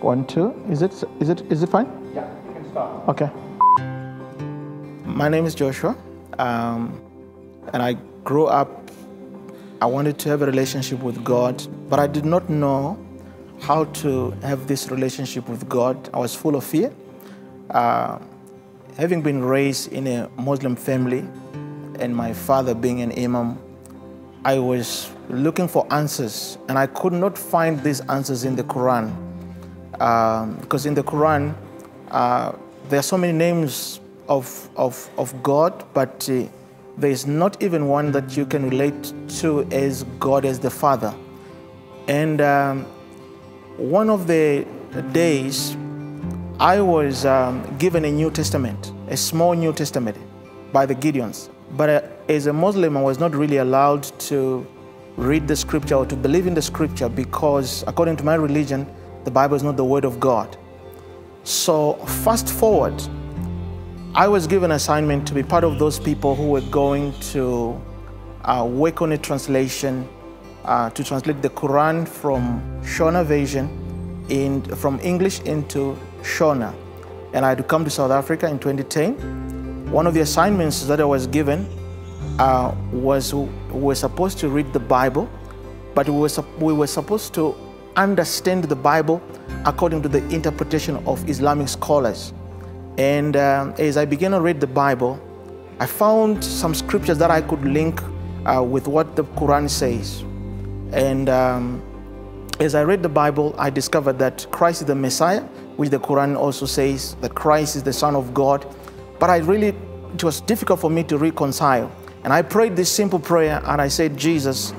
One, two. Is it is it is it fine? Yeah, you can start. Okay. My name is Joshua, um, and I grew up. I wanted to have a relationship with God, but I did not know how to have this relationship with God. I was full of fear. Uh, having been raised in a Muslim family, and my father being an imam, I was looking for answers, and I could not find these answers in the Quran. Um, because in the Quran, uh, there are so many names of, of, of God, but uh, there is not even one that you can relate to as God as the Father. And um, one of the days, I was um, given a New Testament, a small New Testament by the Gideons. But uh, as a Muslim, I was not really allowed to read the scripture or to believe in the scripture because, according to my religion, the Bible is not the Word of God. So, fast forward, I was given an assignment to be part of those people who were going to uh, work on a translation uh, to translate the Quran from Shona version in, from English into Shona. And I had to come to South Africa in 2010. One of the assignments that I was given uh, was we were supposed to read the Bible, but we were, we were supposed to understand the Bible according to the interpretation of Islamic scholars. And um, as I began to read the Bible, I found some scriptures that I could link uh, with what the Quran says. And um, as I read the Bible, I discovered that Christ is the Messiah, which the Quran also says that Christ is the Son of God. But I really, it was difficult for me to reconcile. And I prayed this simple prayer and I said, Jesus,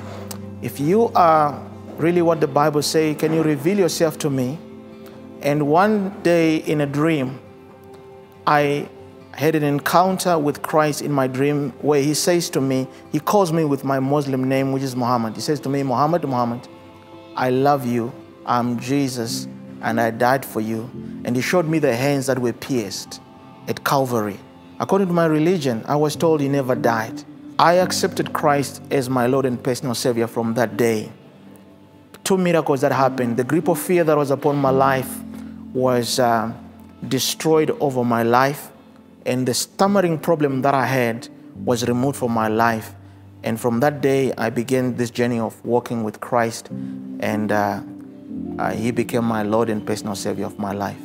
if you are really what the Bible say, can you reveal yourself to me? And one day in a dream, I had an encounter with Christ in my dream where he says to me, he calls me with my Muslim name, which is Muhammad. He says to me, Muhammad, Muhammad, I love you. I'm Jesus, and I died for you. And he showed me the hands that were pierced at Calvary. According to my religion, I was told he never died. I accepted Christ as my Lord and personal Savior from that day. Two miracles that happened. The grip of fear that was upon my life was uh, destroyed over my life, and the stammering problem that I had was removed from my life. And from that day, I began this journey of walking with Christ, and uh, uh, He became my Lord and personal Savior of my life.